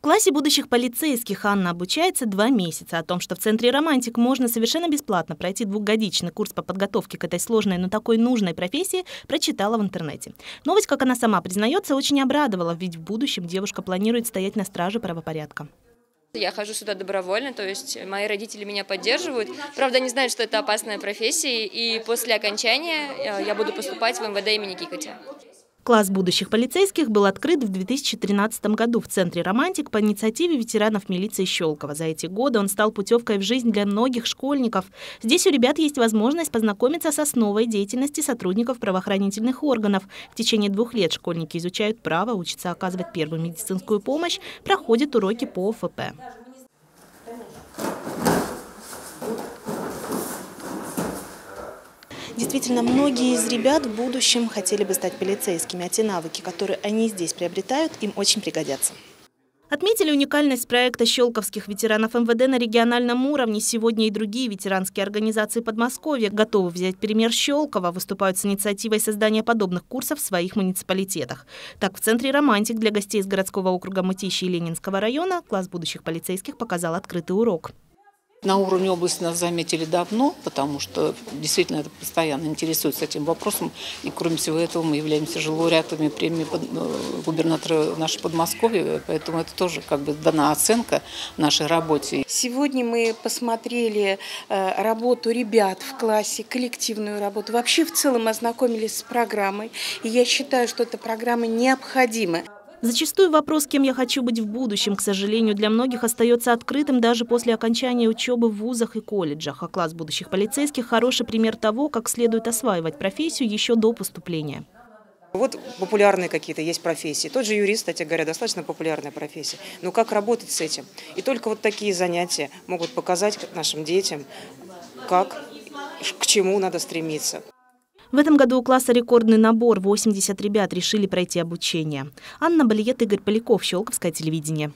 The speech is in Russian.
В классе будущих полицейских Анна обучается два месяца. О том, что в Центре «Романтик» можно совершенно бесплатно пройти двухгодичный курс по подготовке к этой сложной, но такой нужной профессии, прочитала в интернете. Новость, как она сама признается, очень обрадовала, ведь в будущем девушка планирует стоять на страже правопорядка. Я хожу сюда добровольно, то есть мои родители меня поддерживают. Правда, они знают, что это опасная профессия, и после окончания э, я буду поступать в МВД имени Кикотя. Класс будущих полицейских был открыт в 2013 году в Центре «Романтик» по инициативе ветеранов милиции Щелкова. За эти годы он стал путевкой в жизнь для многих школьников. Здесь у ребят есть возможность познакомиться с основой деятельности сотрудников правоохранительных органов. В течение двух лет школьники изучают право, учатся оказывать первую медицинскую помощь, проходят уроки по ОФП. Действительно, многие из ребят в будущем хотели бы стать полицейскими, а те навыки, которые они здесь приобретают, им очень пригодятся. Отметили уникальность проекта щелковских ветеранов МВД на региональном уровне. Сегодня и другие ветеранские организации Подмосковья готовы взять пример Щелкова, выступают с инициативой создания подобных курсов в своих муниципалитетах. Так, в Центре «Романтик» для гостей из городского округа Мытищи и Ленинского района класс будущих полицейских показал открытый урок. На уровне области нас заметили давно, потому что действительно это постоянно интересуется этим вопросом. И кроме всего этого мы являемся же лауреатами премии э, губернатора нашей Подмосковья, поэтому это тоже как бы дана оценка нашей работе. Сегодня мы посмотрели э, работу ребят в классе, коллективную работу. Вообще в целом ознакомились с программой. И я считаю, что эта программа необходима. Зачастую вопрос, кем я хочу быть в будущем, к сожалению, для многих остается открытым даже после окончания учебы в вузах и колледжах. А класс будущих полицейских – хороший пример того, как следует осваивать профессию еще до поступления. Вот популярные какие-то есть профессии. Тот же юрист, кстати говоря, достаточно популярная профессия. Но как работать с этим? И только вот такие занятия могут показать нашим детям, как, к чему надо стремиться. В этом году у класса рекордный набор. 80 ребят решили пройти обучение. Анна Балиет, Игорь Поляков, Щелковское телевидение.